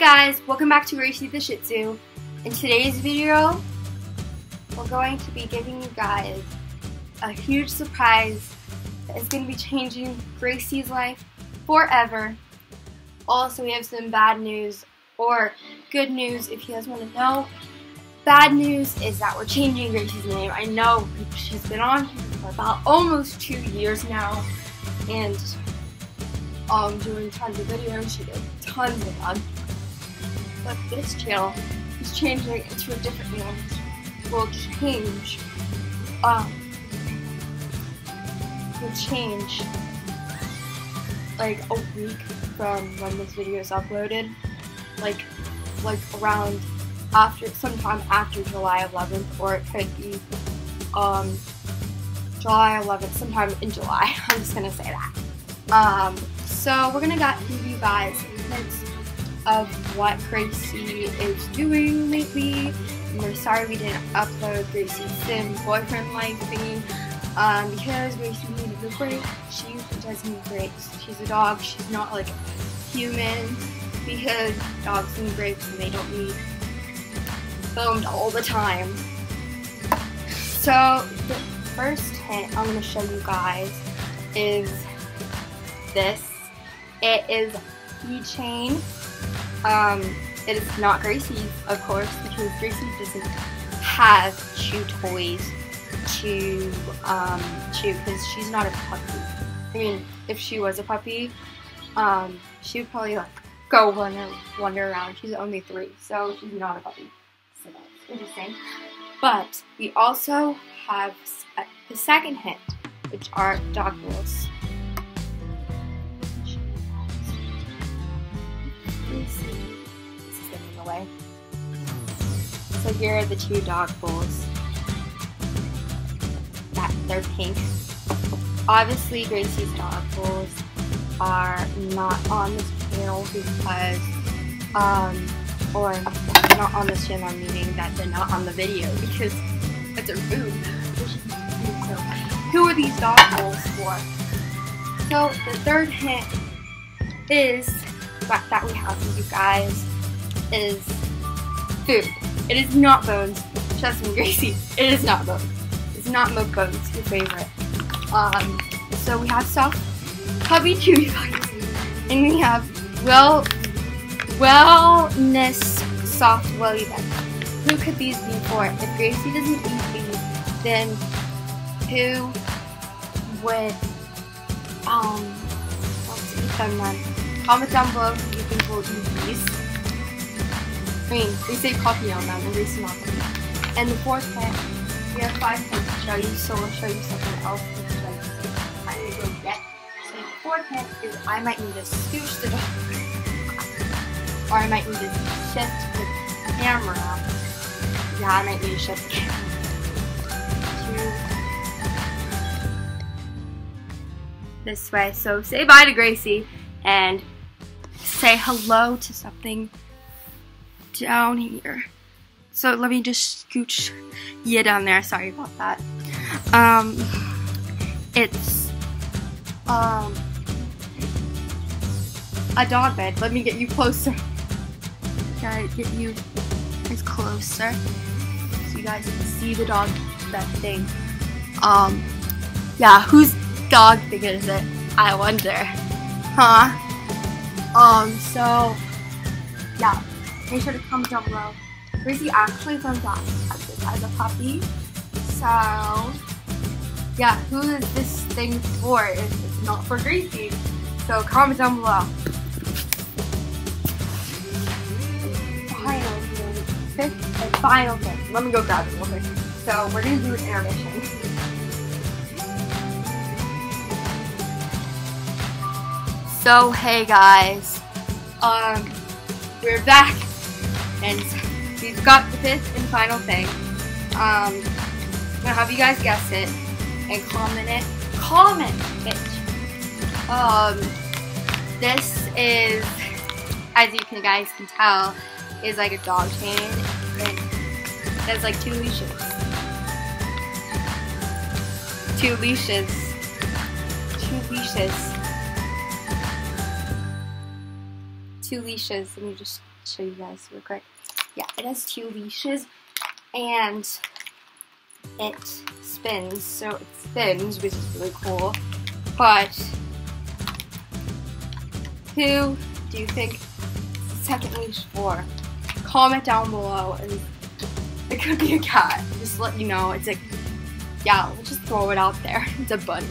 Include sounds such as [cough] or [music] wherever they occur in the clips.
guys, welcome back to Gracie the Shih Tzu. In today's video, we're going to be giving you guys a huge surprise that is going to be changing Gracie's life forever. Also, we have some bad news or good news if you guys want to know. Bad news is that we're changing Gracie's name. I know she's been on here for about almost two years now and um, doing tons of videos. She did tons of them. But this channel is changing into a different name. Will change. Um, will change like a week from when this video is uploaded. Like, like around after sometime after July 11th, or it could be um, July 11th, sometime in July. [laughs] I'm just gonna say that. Um, so we're gonna give you guys hints of what Gracie is doing lately. we're sorry we didn't upload Gracie's sim boyfriend life thingy um, because Gracie needed a break. She does need breaks. She's a dog. She's not like human because dogs need breaks and they don't need filmed all the time. So the first hint I'm going to show you guys is this. It is keychain. Um, it is not Gracie's, of course, because Gracie doesn't have chew toys to um, chew because she's not a puppy. I mean, if she was a puppy, um, she would probably like go wander, wander around. She's only three, so she's not a puppy. So that's interesting. But we also have the second hint, which are dog bowls. Away. So here are the two dog bowls. That they're pink. Obviously Gracie's dog bowls are not on this channel because um or not on this channel meaning that they're not on the video [laughs] because it's a food. So who are these dog bowls for? So the third hint is that, that we have for you guys is food. It is not bones. Trust me, Gracie. It is not bones. It's not milk bones, your favorite. Um, so we have soft Hubby Chewy And we have well wellness soft welly bed. Who could these be for? If Gracie doesn't eat these, then who would um to eat them then? Comment down below who you think will eat these. Mean, they say copy on and they say not And the fourth pet, we have five pets to show you, so we'll show you something else I need to go get. So the fourth pet is I might need to scooch the dog. or I might need to shift the camera. Yeah, I might need to shift the camera. this way. So say bye to Gracie and say hello to something down here. So let me just scooch you down there. Sorry about that. Um, it's um a dog bed. Let me get you closer. Gotta get you guys closer so you guys can see the dog bed thing. Um, yeah, whose dog thing is it? I wonder. Huh? Um, so yeah make sure to comment down below. Gracie actually found out as a puppy. So, yeah, who is this thing for if it's not for Gracie? So comment down below. Final thing. Fifth and final thing. Let me go grab it real quick. So we're gonna do an intermission. So hey guys, um, we're back and we've got the fifth and final thing. Um, I'm gonna have you guys guess it and comment it. Comment it. Um, this is, as you can guys can tell, is like a dog chain. And there's like two leashes. Two leashes. Two leashes. Two leashes. Let me just show you guys real quick. Yeah, it has two leashes and it spins, so it spins, which is really cool. But who do you think second leash for? Comment down below and it could be a cat. Just let you know. It's like yeah, we'll just throw it out there. [laughs] It's a bunny.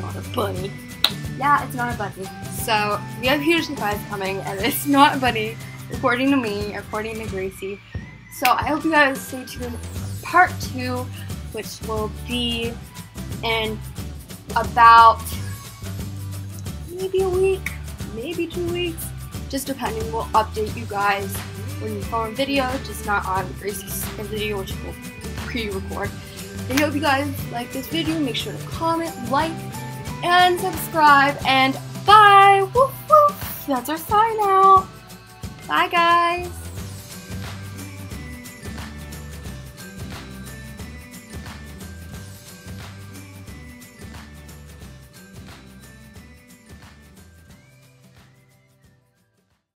Not a bunny. Yeah, it's not a bunny. So we have huge surprise coming and it's not a bunny, according to me, according to Gracie. So I hope you guys stay tuned part two, which will be in about maybe a week, maybe two weeks, just depending. We'll update you guys when we film video, just not on Gracie's video, which we'll pre-record. I hope you guys like this video. Make sure to comment, like, and subscribe. And bye! Woof, woof. That's our sign out. Bye, guys.